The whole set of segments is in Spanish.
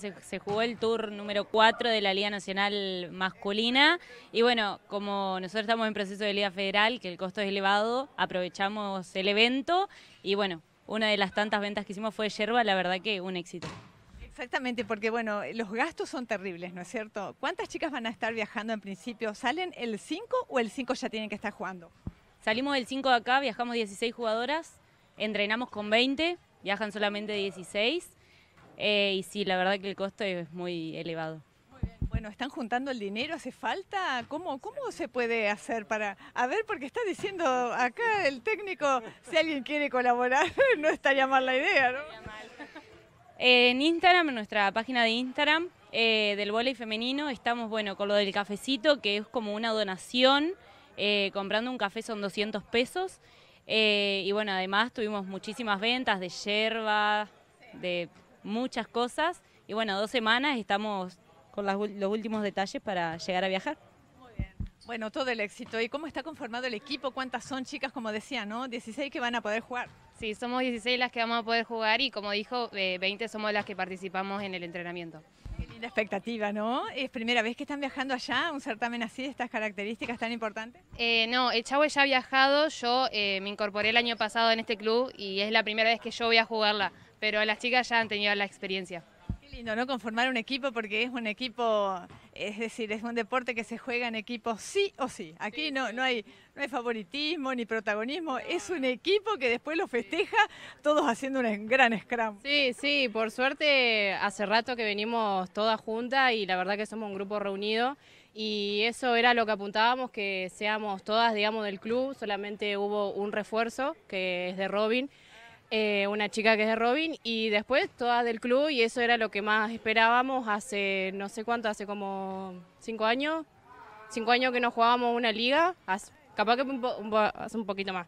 Se, jugó el tour número 4 de la Liga Nacional Masculina y bueno, como nosotros estamos en proceso de Liga Federal, que el costo es elevado, aprovechamos el evento y bueno, una de las tantas ventas que hicimos fue yerba, la verdad que un éxito. Exactamente, porque bueno, los gastos son terribles, ¿no es cierto? ¿Cuántas chicas van a estar viajando en principio? ¿Salen el 5 o el 5 ya tienen que estar jugando? Salimos del 5 de acá, viajamos 16 jugadoras, entrenamos con 20, viajan solamente 16 eh, y sí, la verdad que el costo es muy elevado. Bueno, ¿están juntando el dinero? ¿Hace falta? ¿Cómo, ¿Cómo se puede hacer para...? A ver, porque está diciendo acá el técnico, si alguien quiere colaborar, no estaría mal la idea, ¿no? En Instagram, en nuestra página de Instagram eh, del volei femenino, estamos, bueno, con lo del cafecito, que es como una donación, eh, comprando un café son 200 pesos, y bueno, además tuvimos muchísimas ventas de yerba, de muchas cosas y bueno, dos semanas estamos con los últimos detalles para llegar a viajar. Muy bien. Bueno, todo el éxito. ¿Y cómo está conformado el equipo? ¿Cuántas son chicas, como decía, no? 16 que van a poder jugar. Sí, somos 16 las que vamos a poder jugar y como dijo, 20 somos las que participamos en el entrenamiento. Qué linda expectativa, ¿no? ¿Es primera vez que están viajando allá un certamen así, de estas características tan importantes? Eh, no, el Chavo ya ha viajado, yo eh, me incorporé el año pasado en este club y es la primera vez que yo voy a jugarla pero las chicas ya han tenido la experiencia. Qué lindo, ¿no? Conformar un equipo porque es un equipo, es decir, es un deporte que se juega en equipo sí o sí. Aquí no, no, hay, no hay favoritismo ni protagonismo, es un equipo que después lo festeja todos haciendo un gran scrum. Sí, sí, por suerte hace rato que venimos todas juntas y la verdad que somos un grupo reunido y eso era lo que apuntábamos, que seamos todas, digamos, del club, solamente hubo un refuerzo que es de Robin eh, una chica que es de Robin y después todas del club y eso era lo que más esperábamos hace no sé cuánto, hace como cinco años, cinco años que no jugábamos una liga, capaz que hace un poquito más.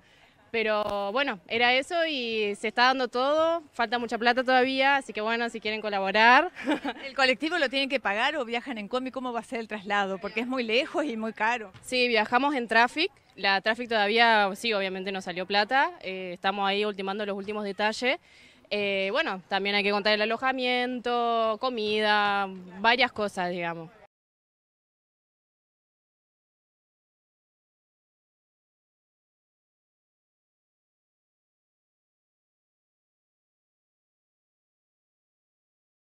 Pero bueno, era eso y se está dando todo, falta mucha plata todavía, así que bueno, si quieren colaborar. ¿El colectivo lo tienen que pagar o viajan en combi? ¿Cómo va a ser el traslado? Porque es muy lejos y muy caro. Sí, viajamos en Traffic, la Traffic todavía, sí, obviamente no salió plata, eh, estamos ahí ultimando los últimos detalles. Eh, bueno, también hay que contar el alojamiento, comida, varias cosas, digamos.